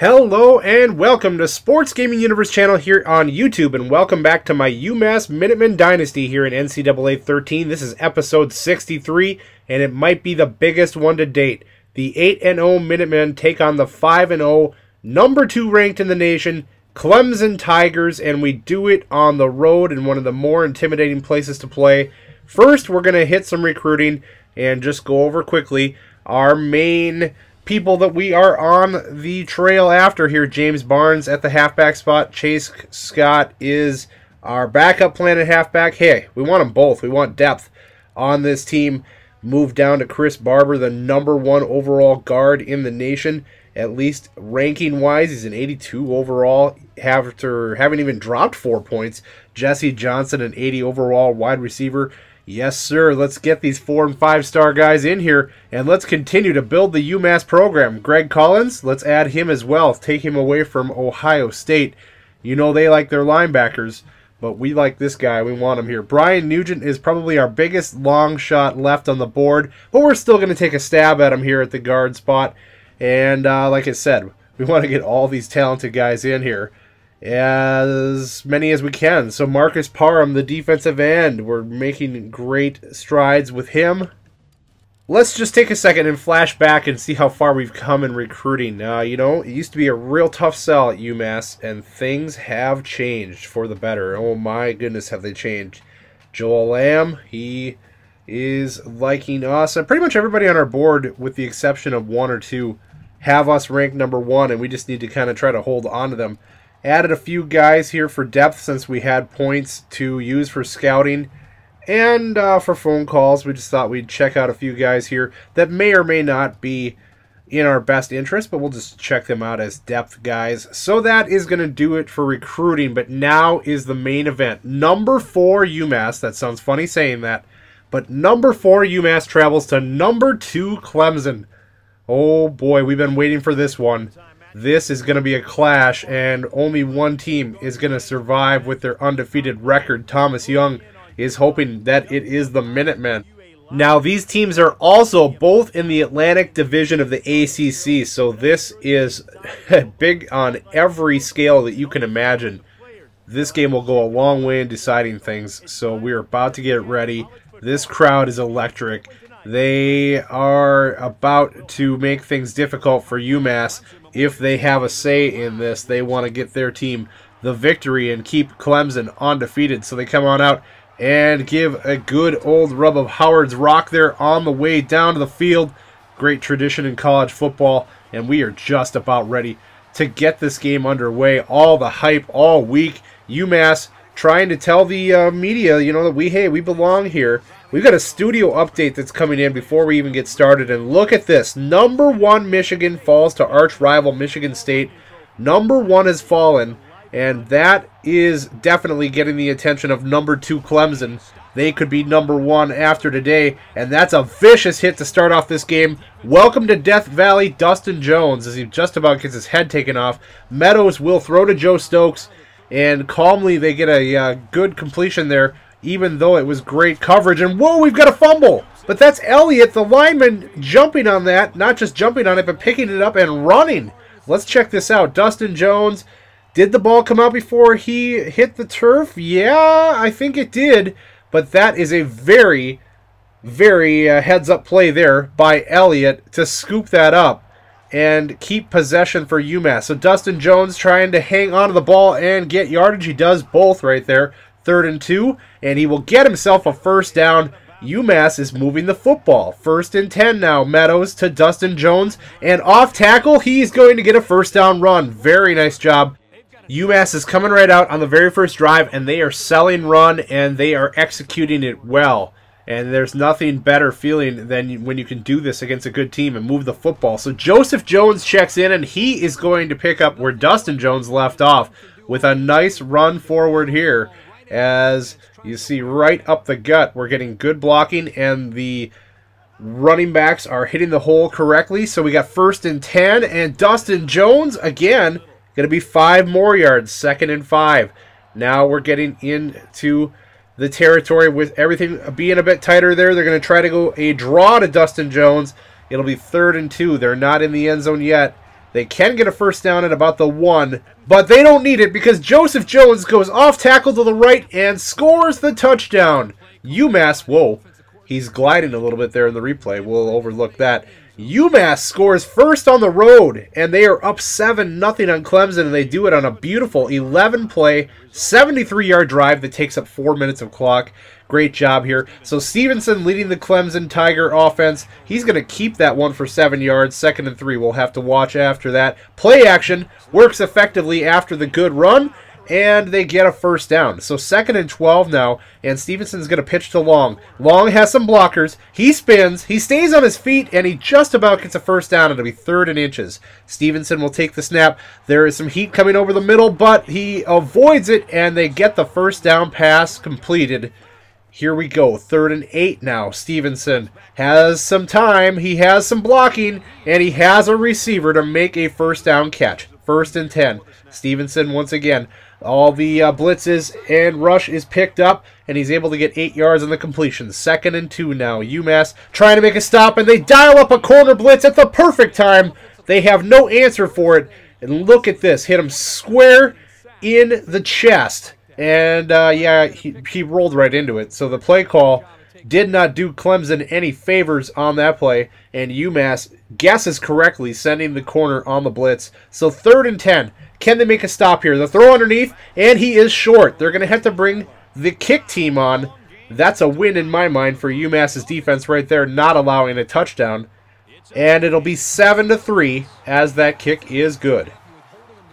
Hello and welcome to Sports Gaming Universe channel here on YouTube and welcome back to my UMass Minutemen Dynasty here in NCAA 13. This is episode 63 and it might be the biggest one to date. The 8-0 Minutemen take on the 5-0 number 2 ranked in the nation Clemson Tigers and we do it on the road in one of the more intimidating places to play. First we're going to hit some recruiting and just go over quickly our main people that we are on the trail after here. James Barnes at the halfback spot. Chase Scott is our backup plan at halfback. Hey, we want them both. We want depth on this team. Move down to Chris Barber, the number one overall guard in the nation, at least ranking wise. He's an 82 overall after having even dropped four points. Jesse Johnson, an 80 overall wide receiver. Yes, sir. Let's get these four and five star guys in here and let's continue to build the UMass program. Greg Collins, let's add him as well. Take him away from Ohio State. You know they like their linebackers, but we like this guy. We want him here. Brian Nugent is probably our biggest long shot left on the board, but we're still going to take a stab at him here at the guard spot. And uh, like I said, we want to get all these talented guys in here as many as we can. So Marcus Parham, the defensive end, we're making great strides with him. Let's just take a second and flash back and see how far we've come in recruiting. Uh, you know, it used to be a real tough sell at UMass, and things have changed for the better. Oh my goodness, have they changed. Joel Lamb, he is liking us. And pretty much everybody on our board, with the exception of one or two, have us ranked number one, and we just need to kind of try to hold on to them. Added a few guys here for depth since we had points to use for scouting and uh, for phone calls. We just thought we'd check out a few guys here that may or may not be in our best interest, but we'll just check them out as depth guys. So that is going to do it for recruiting, but now is the main event. Number four UMass, that sounds funny saying that, but number four UMass travels to number two Clemson. Oh boy, we've been waiting for this one. This is going to be a clash, and only one team is going to survive with their undefeated record. Thomas Young is hoping that it is the Minutemen. Now, these teams are also both in the Atlantic Division of the ACC, so this is big on every scale that you can imagine. This game will go a long way in deciding things, so we're about to get ready. This crowd is electric. They are about to make things difficult for UMass if they have a say in this, they want to get their team the victory and keep Clemson undefeated. So they come on out and give a good old rub of Howard's Rock there on the way down to the field. Great tradition in college football, and we are just about ready to get this game underway. All the hype all week. UMass trying to tell the uh, media, you know, that we, hey, we belong here. We've got a studio update that's coming in before we even get started. And look at this. Number one Michigan falls to arch rival Michigan State. Number one has fallen. And that is definitely getting the attention of number two Clemson. They could be number one after today. And that's a vicious hit to start off this game. Welcome to Death Valley, Dustin Jones, as he just about gets his head taken off. Meadows will throw to Joe Stokes. And calmly they get a uh, good completion there even though it was great coverage. And whoa, we've got a fumble. But that's Elliott, the lineman, jumping on that. Not just jumping on it, but picking it up and running. Let's check this out. Dustin Jones, did the ball come out before he hit the turf? Yeah, I think it did. But that is a very, very uh, heads-up play there by Elliott to scoop that up and keep possession for UMass. So Dustin Jones trying to hang on to the ball and get yardage. He does both right there third and two, and he will get himself a first down. UMass is moving the football. First and 10 now. Meadows to Dustin Jones. And off tackle, he's going to get a first down run. Very nice job. UMass is coming right out on the very first drive, and they are selling run, and they are executing it well. And there's nothing better feeling than when you can do this against a good team and move the football. So Joseph Jones checks in, and he is going to pick up where Dustin Jones left off with a nice run forward here as you see right up the gut. We're getting good blocking, and the running backs are hitting the hole correctly. So we got first and 10, and Dustin Jones, again, going to be five more yards, second and five. Now we're getting into the territory with everything being a bit tighter there. They're going to try to go a draw to Dustin Jones. It'll be third and two. They're not in the end zone yet. They can get a first down at about the one, but they don't need it because Joseph Jones goes off tackle to the right and scores the touchdown. UMass, whoa, he's gliding a little bit there in the replay. We'll overlook that. UMass scores first on the road, and they are up 7 nothing on Clemson, and they do it on a beautiful 11 play, 73 yard drive that takes up 4 minutes of clock. Great job here. So Stevenson leading the Clemson Tiger offense. He's going to keep that one for 7 yards. Second and 3. We'll have to watch after that. Play action works effectively after the good run and they get a first down. So second and 12 now, and Stevenson's going to pitch to Long. Long has some blockers. He spins. He stays on his feet, and he just about gets a first down. It'll be third and inches. Stevenson will take the snap. There is some heat coming over the middle, but he avoids it, and they get the first down pass completed. Here we go. Third and eight now. Stevenson has some time. He has some blocking, and he has a receiver to make a first down catch. First and 10. Stevenson once again all the uh, blitzes and rush is picked up, and he's able to get eight yards on the completion. Second and two now. UMass trying to make a stop, and they dial up a corner blitz at the perfect time. They have no answer for it. And look at this. Hit him square in the chest. And, uh, yeah, he, he rolled right into it. So the play call did not do Clemson any favors on that play. And UMass guesses correctly, sending the corner on the blitz. So third and 10. Can they make a stop here? The throw underneath, and he is short. They're going to have to bring the kick team on. That's a win in my mind for UMass's defense right there, not allowing a touchdown. And it'll be 7 to 3 as that kick is good.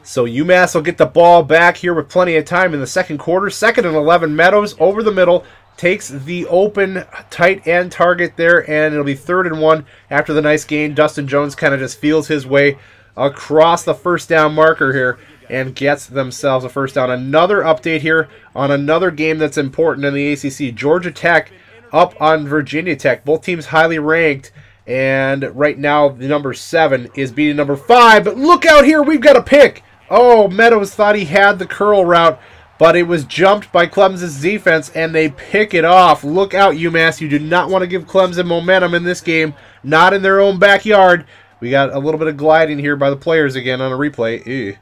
So UMass will get the ball back here with plenty of time in the second quarter. Second and 11, Meadows over the middle takes the open tight end target there, and it'll be third and one after the nice gain. Dustin Jones kind of just feels his way across the first down marker here and gets themselves a first down. Another update here on another game that's important in the ACC. Georgia Tech up on Virginia Tech. Both teams highly ranked. And right now, the number seven is beating number five. But look out here, we've got a pick. Oh, Meadows thought he had the curl route, but it was jumped by Clemson's defense, and they pick it off. Look out, UMass. You do not want to give Clemson momentum in this game. Not in their own backyard. We got a little bit of gliding here by the players again on a replay. Ew.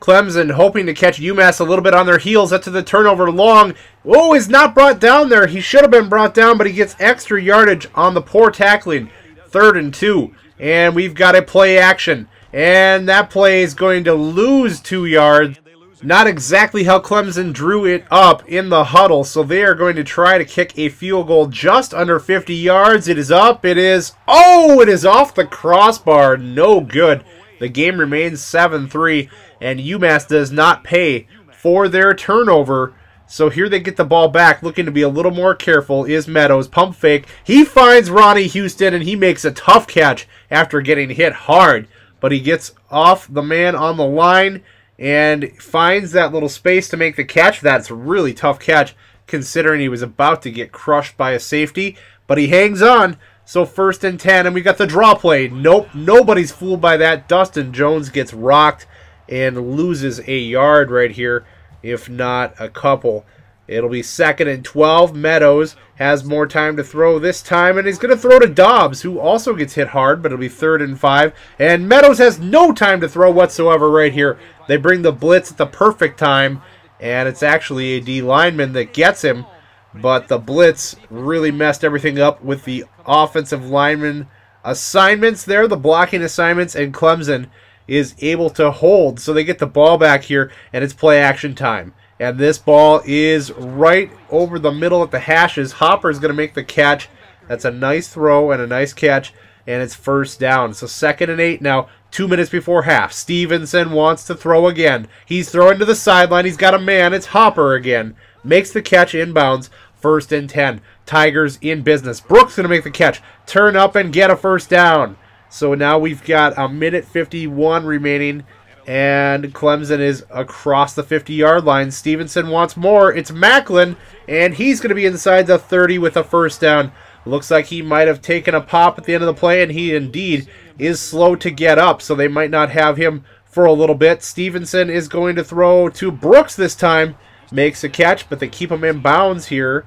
Clemson hoping to catch UMass a little bit on their heels. That's to the turnover long. Oh, he's not brought down there. He should have been brought down, but he gets extra yardage on the poor tackling. Third and two. And we've got a play action. And that play is going to lose two yards. Not exactly how Clemson drew it up in the huddle, so they are going to try to kick a field goal just under 50 yards. It is up. It is. Oh, it is off the crossbar. No good. The game remains 7 3, and UMass does not pay for their turnover. So here they get the ball back, looking to be a little more careful. Is Meadows pump fake? He finds Ronnie Houston, and he makes a tough catch after getting hit hard. But he gets off the man on the line and finds that little space to make the catch. That's a really tough catch considering he was about to get crushed by a safety, but he hangs on. So first and 10, and we got the draw play. Nope, nobody's fooled by that. Dustin Jones gets rocked and loses a yard right here, if not a couple. It'll be second and 12. Meadows has more time to throw this time, and he's going to throw to Dobbs, who also gets hit hard, but it'll be third and five. And Meadows has no time to throw whatsoever right here. They bring the blitz at the perfect time, and it's actually a D lineman that gets him. But the blitz really messed everything up with the offensive lineman assignments there, the blocking assignments, and Clemson is able to hold. So they get the ball back here, and it's play action time. And this ball is right over the middle at the hashes. Hopper is going to make the catch. That's a nice throw and a nice catch, and it's first down. So second and eight now. Two minutes before half. Stevenson wants to throw again. He's throwing to the sideline. He's got a man. It's Hopper again. Makes the catch inbounds. First and 10. Tigers in business. Brooks going to make the catch. Turn up and get a first down. So now we've got a minute 51 remaining. And Clemson is across the 50 yard line. Stevenson wants more. It's Macklin. And he's going to be inside the 30 with a first down. Looks like he might have taken a pop at the end of the play, and he indeed is slow to get up, so they might not have him for a little bit. Stevenson is going to throw to Brooks this time. Makes a catch, but they keep him in bounds here.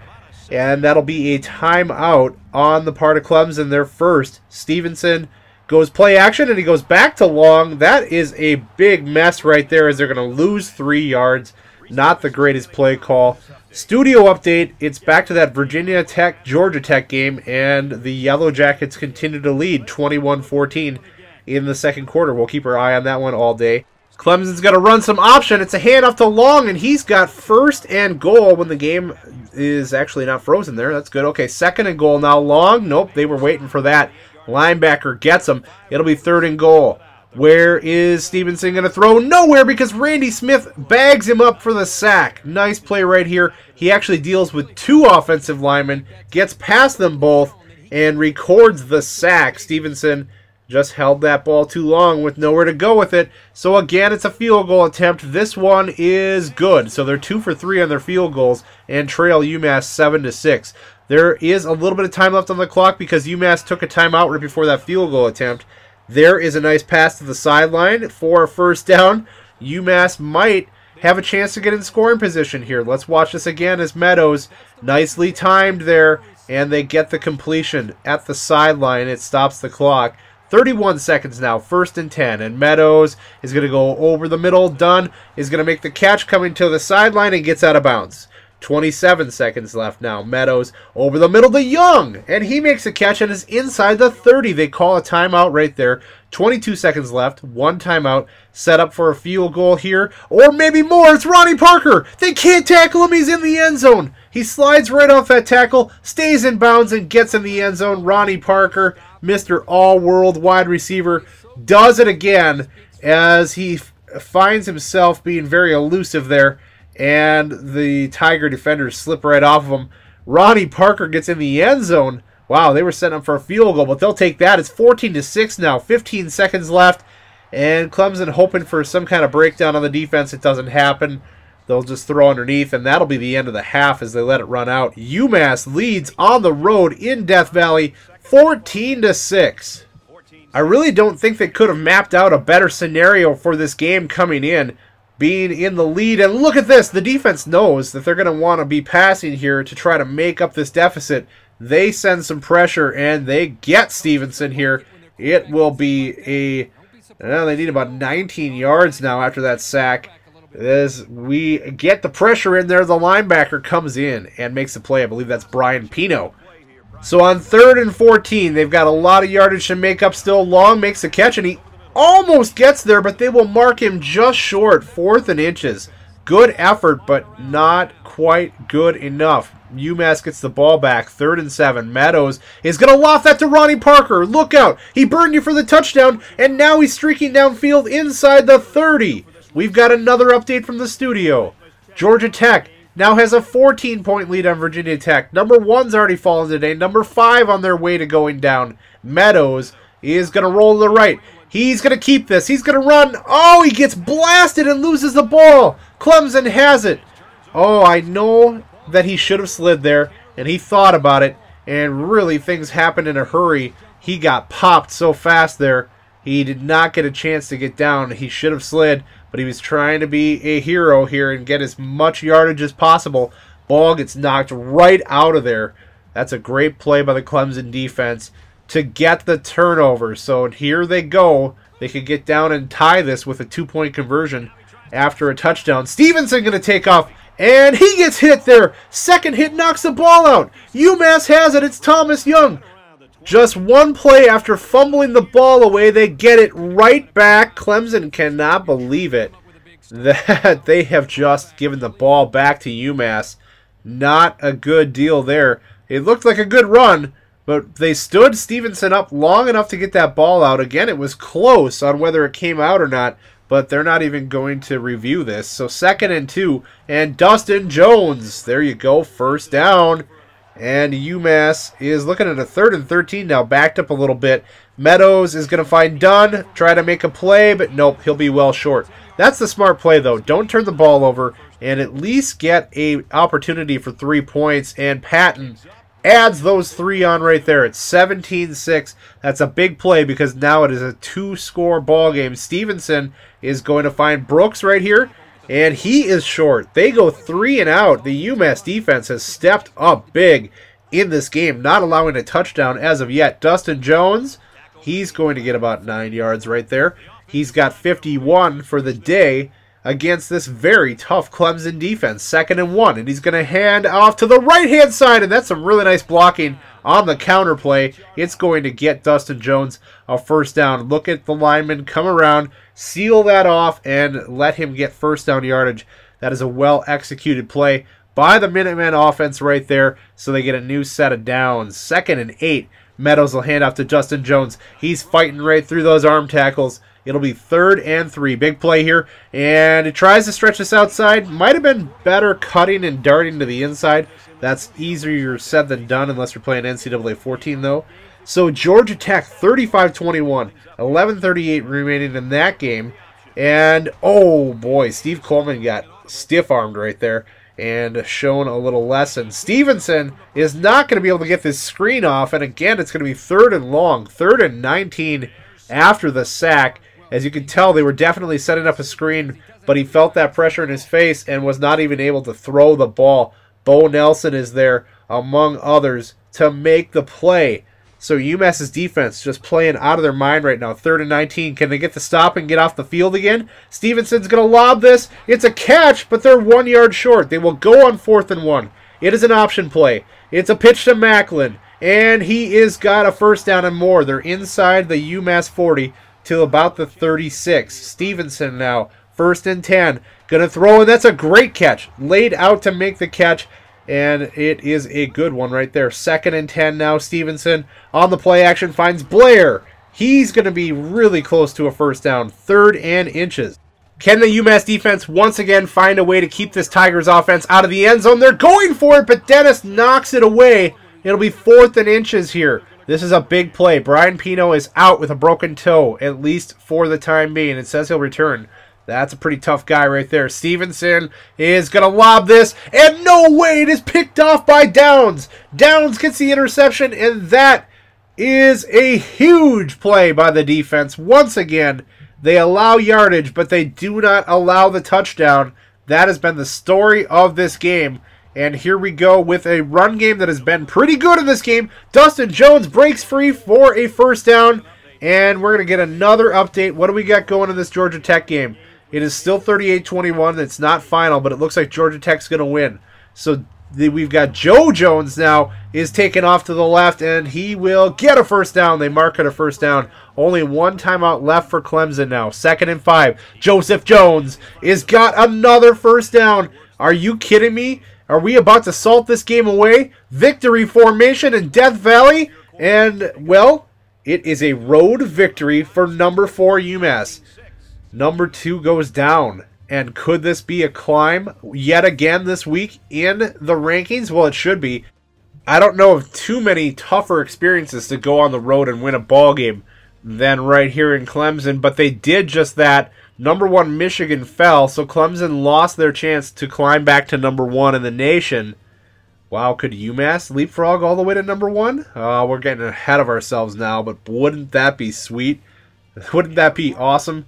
And that'll be a timeout on the part of Clemson, their first. Stevenson Goes play action, and he goes back to long. That is a big mess right there as they're going to lose three yards. Not the greatest play call. Studio update, it's back to that Virginia Tech, Georgia Tech game, and the Yellow Jackets continue to lead 21-14 in the second quarter. We'll keep our eye on that one all day. Clemson's got to run some option. It's a handoff to Long, and he's got first and goal when the game is actually not frozen there. That's good. Okay, second and goal now. Long, nope, they were waiting for that. Linebacker gets him. It'll be third and goal. Where is Stevenson going to throw? Nowhere because Randy Smith bags him up for the sack. Nice play right here. He actually deals with two offensive linemen, gets past them both, and records the sack. Stevenson just held that ball too long with nowhere to go with it. So again, it's a field goal attempt. This one is good. So they're two for three on their field goals and trail UMass seven to six. There is a little bit of time left on the clock because UMass took a timeout right before that field goal attempt. There is a nice pass to the sideline for a first down. UMass might have a chance to get in scoring position here. Let's watch this again as Meadows nicely timed there, and they get the completion at the sideline. It stops the clock. 31 seconds now, first and 10, and Meadows is going to go over the middle. Dunn is going to make the catch coming to the sideline and gets out of bounds. 27 seconds left now. Meadows over the middle to Young, and he makes a catch and is inside the 30. They call a timeout right there. 22 seconds left. One timeout. Set up for a field goal here, or maybe more. It's Ronnie Parker. They can't tackle him. He's in the end zone. He slides right off that tackle, stays in bounds, and gets in the end zone. Ronnie Parker, Mr. All World wide receiver, does it again as he finds himself being very elusive there and the Tiger defenders slip right off of him. Ronnie Parker gets in the end zone. Wow, they were setting up for a field goal, but they'll take that. It's 14 to 6 now, 15 seconds left. And Clemson hoping for some kind of breakdown on the defense. It doesn't happen. They'll just throw underneath, and that'll be the end of the half as they let it run out. UMass leads on the road in Death Valley 14 to 6. I really don't think they could have mapped out a better scenario for this game coming in being in the lead. And look at this. The defense knows that they're going to want to be passing here to try to make up this deficit. They send some pressure and they get Stevenson here. It will be a... Well, they need about 19 yards now after that sack. As we get the pressure in there, the linebacker comes in and makes the play. I believe that's Brian Pino. So on third and 14, they've got a lot of yardage to make up still. Long makes the catch, and he almost gets there, but they will mark him just short, fourth and inches. Good effort, but not quite good enough. UMass gets the ball back, third and seven. Meadows is going to loft that to Ronnie Parker. Look out. He burned you for the touchdown, and now he's streaking downfield inside the 30. We've got another update from the studio. Georgia Tech now has a 14-point lead on Virginia Tech. Number one's already fallen today. Number five on their way to going down. Meadows is going to roll to the right. He's going to keep this. He's going to run. Oh, he gets blasted and loses the ball. Clemson has it. Oh, I know that he should have slid there, and he thought about it, and really things happened in a hurry. He got popped so fast there. He did not get a chance to get down. He should have slid, but he was trying to be a hero here and get as much yardage as possible. Ball gets knocked right out of there. That's a great play by the Clemson defense to get the turnover. So here they go. They could get down and tie this with a two-point conversion after a touchdown. Stevenson going to take off, and he gets hit there. Second hit knocks the ball out. UMass has it. It's Thomas Young. Just one play after fumbling the ball away, they get it right back. Clemson cannot believe it that they have just given the ball back to UMass. Not a good deal there. It looked like a good run, but they stood Stevenson up long enough to get that ball out. Again, it was close on whether it came out or not, but they're not even going to review this. So second and two, and Dustin Jones. There you go, first down. And UMass is looking at a third and 13 now, backed up a little bit. Meadows is going to find Dunn, try to make a play, but nope, he'll be well short. That's the smart play, though. Don't turn the ball over and at least get a opportunity for three points. And Patton adds those three on right there. It's 17-6. That's a big play because now it is a two-score ball game. Stevenson is going to find Brooks right here, and he is short. They go three and out. The UMass defense has stepped up big in this game, not allowing a touchdown as of yet. Dustin Jones, He's going to get about 9 yards right there. He's got 51 for the day against this very tough Clemson defense. Second and one, and he's going to hand off to the right-hand side, and that's some really nice blocking on the counter play. It's going to get Dustin Jones a first down. Look at the lineman come around, seal that off, and let him get first down yardage. That is a well-executed play by the Minutemen offense right there, so they get a new set of downs. Second and eight. Meadows will hand off to Justin Jones. He's fighting right through those arm tackles. It'll be third and three. Big play here. And it tries to stretch this outside. Might have been better cutting and darting to the inside. That's easier said than done unless you're playing NCAA 14, though. So Georgia Tech 35-21. 11.38 remaining in that game. And, oh boy, Steve Coleman got stiff-armed right there and shown a little lesson. Stevenson is not going to be able to get this screen off. And again, it's going to be third and long. Third and 19 after the sack. As you can tell, they were definitely setting up a screen, but he felt that pressure in his face and was not even able to throw the ball. Bo Nelson is there, among others, to make the play. So UMass's defense just playing out of their mind right now. Third and 19. Can they get the stop and get off the field again? Stevenson's going to lob this. It's a catch, but they're one yard short. They will go on fourth and one. It is an option play. It's a pitch to Macklin. And he is got a first down and more. They're inside the UMass 40 to about the 36. Stevenson now, first and 10. Gonna throw, and that's a great catch. Laid out to make the catch, and it is a good one right there. Second and 10 now. Stevenson on the play action finds Blair. He's going to be really close to a first down. Third and inches. Can the UMass defense once again find a way to keep this Tigers offense out of the end zone? They're going for it, but Dennis knocks it away. It'll be fourth and inches here. This is a big play. Brian Pino is out with a broken toe, at least for the time being. It says he'll return. That's a pretty tough guy right there. Stevenson is going to lob this, and no way, it is picked off by Downs. Downs gets the interception, and that is a huge play by the defense. Once again, they allow yardage, but they do not allow the touchdown. That has been the story of this game. And here we go with a run game that has been pretty good in this game. Dustin Jones breaks free for a first down. And we're going to get another update. What do we got going in this Georgia Tech game? It is still 38-21. It's not final, but it looks like Georgia Tech's going to win. So we've got Joe Jones now is taken off to the left, and he will get a first down. They mark it a first down. Only one timeout left for Clemson now. Second and five. Joseph Jones is got another first down. Are you kidding me? Are we about to salt this game away? Victory formation in Death Valley? And, well, it is a road victory for number four UMass. Number two goes down. And could this be a climb yet again this week in the rankings? Well, it should be. I don't know of too many tougher experiences to go on the road and win a ball game than right here in Clemson, but they did just that Number one, Michigan fell, so Clemson lost their chance to climb back to number one in the nation. Wow, could UMass leapfrog all the way to number one? Uh, we're getting ahead of ourselves now, but wouldn't that be sweet? Wouldn't that be awesome?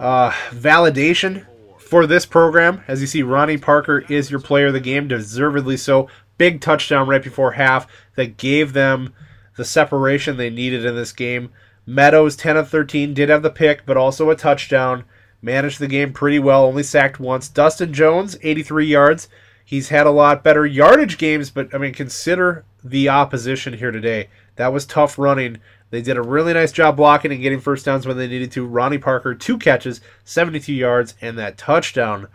Uh, validation for this program. As you see, Ronnie Parker is your player of the game, deservedly so. Big touchdown right before half that gave them the separation they needed in this game. Meadows, 10 of 13, did have the pick, but also a touchdown managed the game pretty well, only sacked once. Dustin Jones, 83 yards. He's had a lot better yardage games, but I mean, consider the opposition here today. That was tough running. They did a really nice job blocking and getting first downs when they needed to. Ronnie Parker, two catches, 72 yards, and that touchdown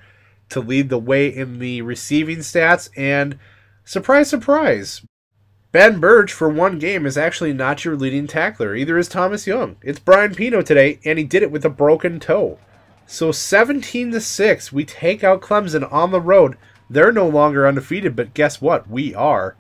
to lead the way in the receiving stats. And surprise, surprise, Ben Birch, for one game, is actually not your leading tackler. Either is Thomas Young. It's Brian Pino today, and he did it with a broken toe. So 17 to 6, we take out Clemson on the road. They're no longer undefeated, but guess what? We are.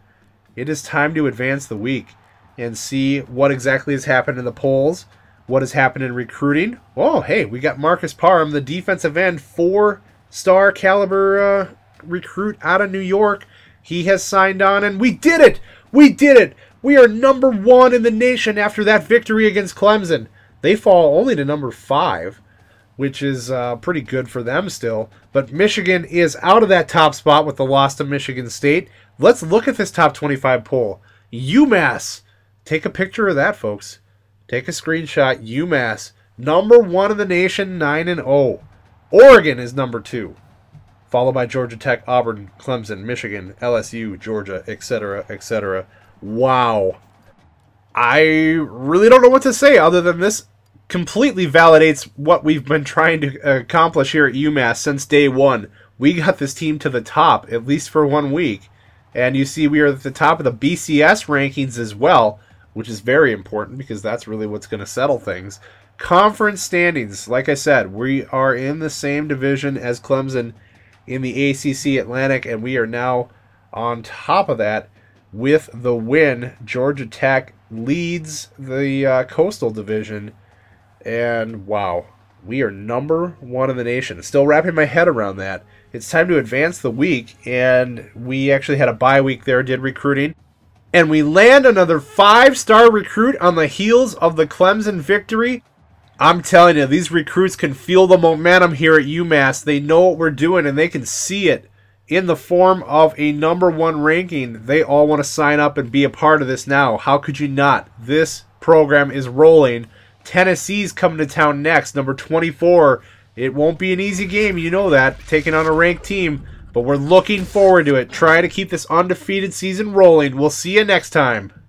It is time to advance the week and see what exactly has happened in the polls, what has happened in recruiting. Oh, hey, we got Marcus Parham, the defensive end, four-star caliber uh, recruit out of New York. He has signed on, and we did it! We did it! We are number one in the nation after that victory against Clemson. They fall only to number five which is uh, pretty good for them still. But Michigan is out of that top spot with the loss to Michigan State. Let's look at this top 25 poll. UMass. Take a picture of that, folks. Take a screenshot. UMass, number one in the nation, 9 and 0. Oregon is number two, followed by Georgia Tech, Auburn, Clemson, Michigan, LSU, Georgia, etc., etc. Wow. I really don't know what to say other than this completely validates what we've been trying to uh, accomplish here at UMass since day one. We got this team to the top, at least for one week. And you see, we are at the top of the BCS rankings as well, which is very important because that's really what's going to settle things. Conference standings, like I said, we are in the same division as Clemson in the ACC Atlantic, and we are now on top of that with the win. Georgia Tech leads the uh, Coastal Division, and wow, we are number one in the nation. Still wrapping my head around that. It's time to advance the week, and we actually had a bye week there, did recruiting. And we land another five star recruit on the heels of the Clemson victory. I'm telling you, these recruits can feel the momentum here at UMass. They know what we're doing and they can see it in the form of a number one ranking. They all want to sign up and be a part of this now. How could you not? This program is rolling. Tennessee's coming to town next, number 24. It won't be an easy game, you know that, taking on a ranked team, but we're looking forward to it. Try to keep this undefeated season rolling. We'll see you next time.